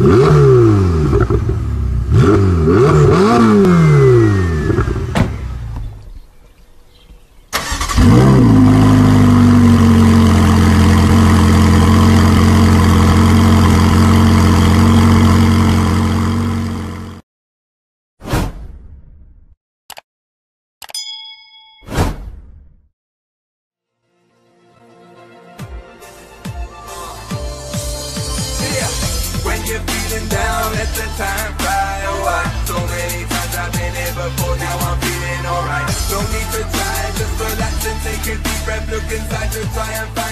Yeah. you're feeling down, let the time fly away. So many times I've been here before, now I'm feeling alright. Don't need to try, just relax and take a deep breath, look inside to try and find.